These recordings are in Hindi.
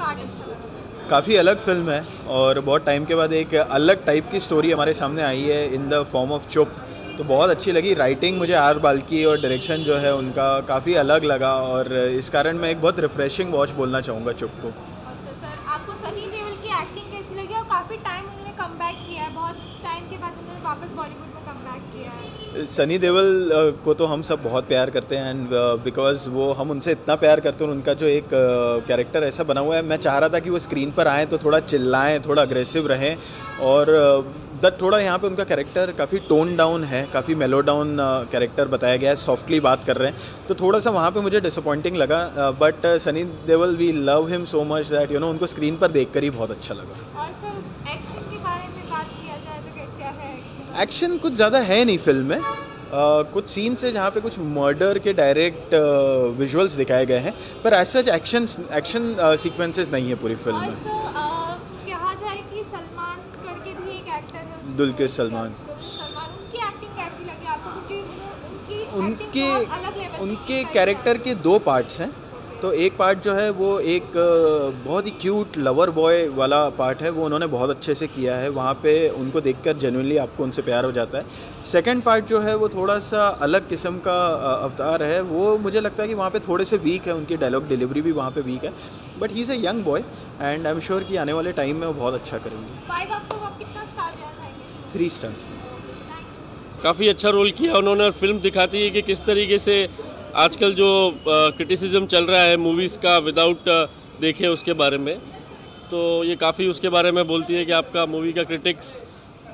अच्छा काफ़ी अलग फ़िल्म है और बहुत टाइम के बाद एक अलग टाइप की स्टोरी हमारे सामने आई है इन द फॉर्म ऑफ़ चुप। तो बहुत अच्छी लगी। राइटिंग मुझे आर बाल्की और डायरेक्शन जो है उनका काफ़ी अलग लगा और इस कारण मैं एक बहुत रिफ़्रेशिंग वॉच बोलना चाहूँगा चुप को। अच्छा टाइम उन्होंने कम किया है। बहुत टाइम के बाद उन्होंने वापस बॉलीवुड में कम किया है। सनी uh, को तो हम सब बहुत प्यार करते हैं एंड बिकॉज़ वो हम उनसे इतना प्यार करते हैं उनका जो एक कैरेक्टर ऐसा बना हुआ है मैं चाह रहा था कि वो स्क्रीन पर आएँ तो थोड़ा चिल्लाएँ थोड़ा अग्रेसिव रहें और दट थोड़ा यहाँ पे उनका कैरेक्टर काफ़ी टोन डाउन है काफ़ी मेलो डाउन कैरेक्टर बताया गया है सॉफ्टली बात कर रहे हैं। तो थोड़ा सा वहाँ पे मुझे डिसअपॉइंटिंग लगा but Sunny Deol we love him so much that you know उनको स्क्रीन पर देख कर ही बहुत अच्छा लगा। और सर एक्शन के बारे में बात किया जाए तो एक्शन कुछ ज़्यादा है नहीं फ़िल्म में। Uh, कुछ सीन्स है जहाँ पे कुछ मर्डर के डायरेक्ट विजुअल्स uh, दिखाए गए हैं पर as such action action sequences नहीं है पूरी फ़िल्म में। सर कहा जाए कि सलमान करके भी एक एक्टर उसमें। दुलकर सलमान। उनकी एक्टिंग कैसी लगी आपको? क्योंकि वो- उनकी उनके acting बहुत अलग level की उनके कैरेक्टर के दो पार्ट्स हैं। तो एक पार्ट जो है वो एक बहुत ही क्यूट लवर बॉय वाला पार्ट है वो उन्होंने बहुत अच्छे से किया है। वहाँ पे उनको देखकर जेनुअनली आपको उनसे प्यार हो जाता है। सेकंड पार्ट जो है वो थोड़ा सा अलग किस्म का अवतार है। वो मुझे लगता है कि वहाँ पे थोड़े से वीक है उनकी डायलॉग डिलीवरी भी वहाँ पे वीक है। But he is a young boy and I am sure कि आने वाले टाइम में वो बहुत अच्छा करेंगे। फाइव आपको आप कितना स्टार देना चाहेंगे थ्री स्टार्स काफ़ी अच्छा रोल किया उन्होंने फ़िल्म दिखाती है कि किस तरीके से आजकल जो क्रिटिसिज्म चल रहा है मूवीज़ का विदाउट देखे उसके बारे में तो ये काफ़ी उसके बारे में बोलती है कि आपका मूवी का क्रिटिक्स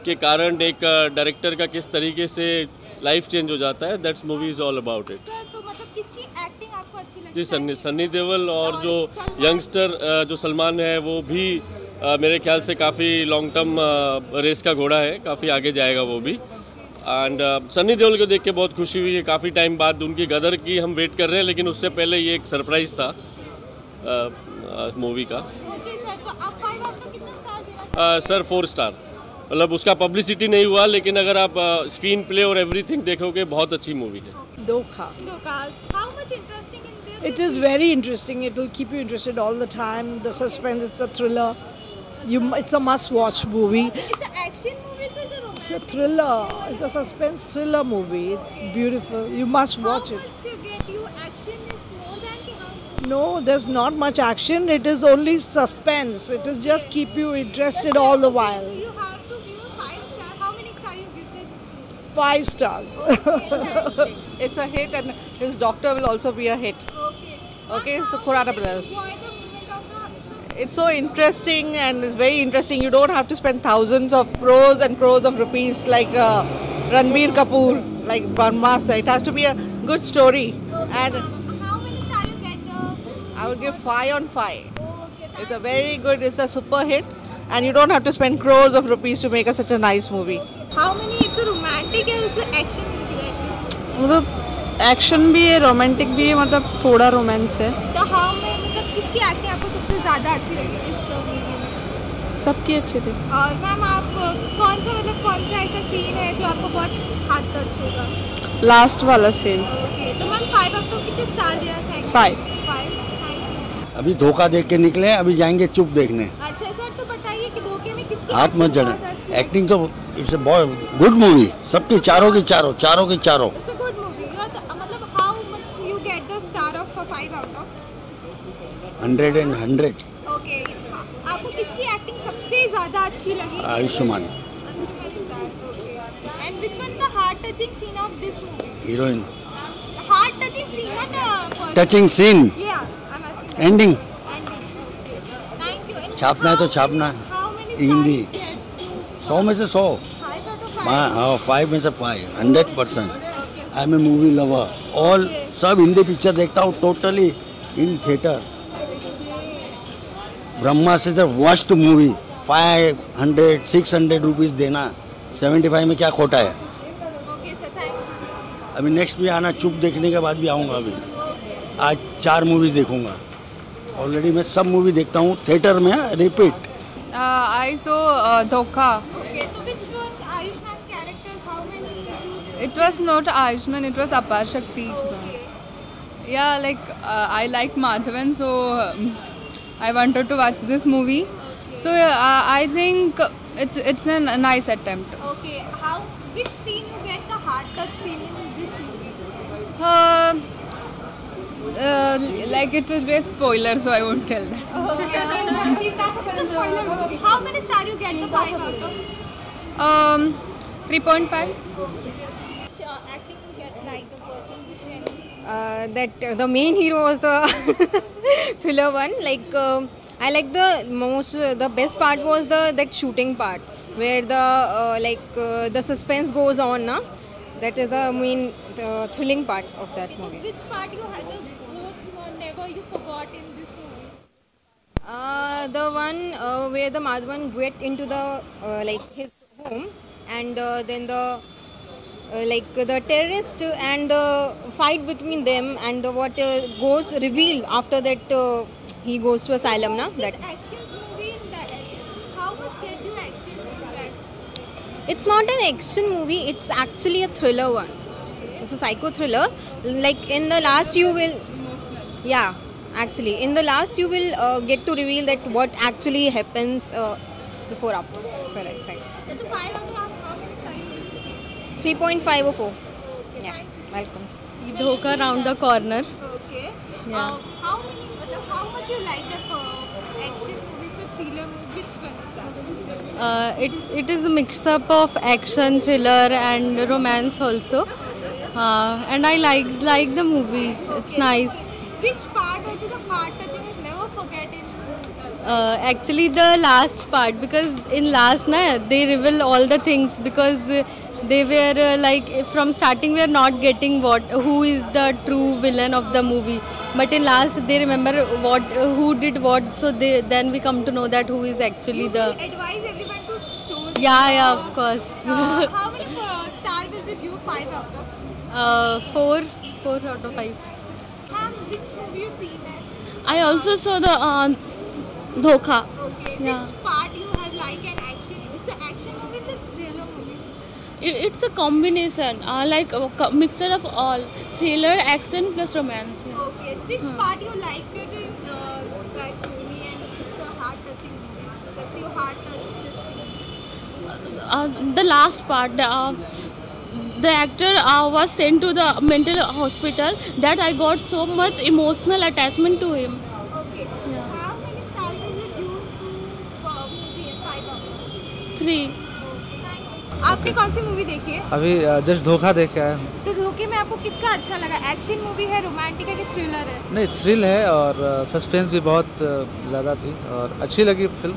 के कारण एक डायरेक्टर का किस तरीके से लाइफ चेंज हो जाता है that's movie is all about it जी सन्नी सन्नी देवल और जो यंगस्टर जो सलमान है वो भी मेरे ख्याल से काफ़ी लॉन्ग टर्म रेस का घोड़ा है काफ़ी आगे जाएगा वो भी। एंड सनी देओल को देख के बहुत खुशी हुई है काफ़ी टाइम बाद उनकी गदर की हम वेट कर रहे हैं लेकिन उससे पहले ये एक सरप्राइज़ था मूवी का सर कितना स्टार देना अ, सर फोर स्टार मतलब उसका पब्लिसिटी नहीं हुआ लेकिन अगर आप स्क्रीन प्ले और एवरीथिंग देखोगे बहुत अच्छी मूवी है Dokha. चाहेंगे how much interesting in this It is very interesting. It will keep you interested all the time. The suspense, it's a thriller. You, it's a must-watch movie. It's a action movie it's a It's a thriller. It's a suspense thriller movie. It's beautiful. You must watch How it. much you get you action is more than कि No, there's not much action. It is only suspense. It is just keep you interested all the while. you have to give a five star. How many star you give this Five stars. movie? It's a hit, and his doctor will also be a hit. okay. Okay, so how Kurata did you Brothers. Enjoy the movement of the. It's so interesting and it's very interesting. You don't have to spend thousands of crores and crores of rupees like uh, Ranbir Kapoor, like Brahmastra. It has to be a good story. And How many star you get the? I would give five on five. Okay. It's a very good, it's a super hit, and you don't have to spend crores of rupees to make a, such a nice movie. How many? It's a romantic and it's an action movie. Like मतलब एक्शन भी है रोमांटिक भी है मतलब थोड़ा रोमांस है this. तो how many मतलब किसकी एक्टिंग आपको सबसे ज़्यादा अच्छी लगी इस मूवी में? सबकी अच्छी थी। और मैम आप कौन सा मतलब कौन सा ऐसा सीन है जो आपको बहुत हाथ टच होगा? लास्ट वाला सीन ओके तो मैम फाइव आपको कितने स्टार देना चाहेंगे Five. फाइव अभी धोखा देख के निकले हैं, अभी जाएँगे चुप देखने। अच्छा सर तो बताइए कि धोखे में किसकी हाथ मत जड़े? एक्टिंग तो इट्स बहुत गुड मूवी सबके चारों के चारों चारों के चारों। It's a good movie. You are the, मतलब how much you get the star of a five out of? Hundred and hundred. Ayushmann. Heroine touching scene ending छापना है तो छापना हिंदी। सौ में से सौ। हाँ हाँ फाइव में से five hundred percent I am a movie lover all सब हिंदी पिक्चर देखता हूँ टोटली इन थिएटर ब्रह्मा से the worst movie five hundred six hundred rupees देना सेवेंटी फाइव में क्या खोटा है. अभी नेक्स्ट भी आना चुप देखने के बाद भी आऊँगा अभी आज चार मूवीज़ देखूँगा ऑलरेडी मैं सब मूवी देखता हूँ थिएटर में repeat Uh, uh, you- It was not Ayushman, it was Apar Shakti. Yeah, like uh, I like Madhavan, so um, I wanted to watch this movie. So uh, I think it's it's a n- nice attempt. Okay, how which scene you get the heart touch scene in this movie? Uh, uh, like it will be a spoiler, so I won't tell that. Okay, that's a spoiler movie. How many star you get the five out of? Um, 3.5. Uh, acting you get like the person which uh, that uh, the main hero was the thriller one. Like um i like the most uh, the best part was the that shooting part where the uh, like uh, the suspense goes on na? That is the main the thrilling part of that movie. Which part you had the most uh, never you forgot in this movie? uh, the one uh, where the madhavan went into the uh, like his home and uh, then the uh, like the terrorist and the fight between them and the, what uh, goes revealed after that uh, he goes to asylum na? That Actions movie in that. How much get you action in that? it's not an action movie it's actually a thriller one. So, a psycho thriller. Like in the last you will yeah actually. In the last you will uh, get to reveal that what actually happens uh, before after. So let's say Three point five 3.504. Okay, yeah, welcome. Dhoka around the corner. Okay. Yeah. Uh, how, many, how much you like the uh, action with a thriller? Which one is that? Uh, it, it is a mix up of action, thriller and romance also. Uh, and I like like the movie. Okay. It's nice. Which part is the part that you will never forget in uh, actually the last part because in last night they reveal all the things because they were uh, like from starting we are not getting what who is the true villain of the movie but in last they remember what uh, who did what so they then we come to know that who is actually the Advise everyone to show. yeah yeah of course Uh, how many uh, star will give you? Five out of. uh, four four out of five Ma'am, which movie you seen? I also saw the uh, Dhokha. Okay. Yeah. Which part it's a combination like mixer of all thriller action plus romance the last part the actor was send to the mental hospital that I got so much emotional attachment to him three आपने कौन सी मूवी देखी है? अभी जस्ट धोखा देखे हूँ। तो धोखे में आपको किसका अच्छा लगा? एक्शन मूवी है रोमांटिक है कि थ्रिलर है? नहीं थ्रिल है और सस्पेंस भी बहुत ज़्यादा थी और अच्छी लगी फ़िल्म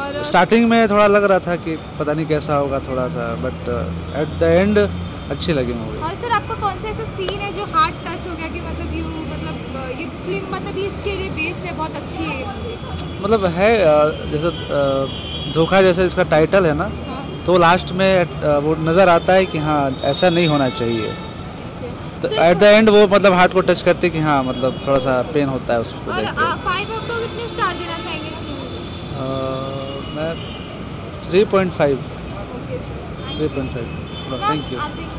और स्टार्टिंग में थोड़ा लग रहा था कि पता नहीं कैसा होगा थोड़ा सा बट एट द एंड अच्छी लगी मूवी और सर आपका कौन सा ऐसा सीन है जो हार्ट टच हो गया कि मतलब यू मतलब ये फ़िल्म मतलब ये इसके लिए बेस है बहुत अच्छी है। मतलब है जैसे धोखा जैसे इसका टाइटल है ना तो लास्ट में वो नज़र आता है कि हाँ ऐसा नहीं होना चाहिए। तो एट द एंड वो मतलब हार्ट को टच करते कि हाँ मतलब थोड़ा सा पेन होता है उसको और देख के फाइव आउट कितने स्टार देना चाहेंगे इस मूवी को मैं three point five three point five thank you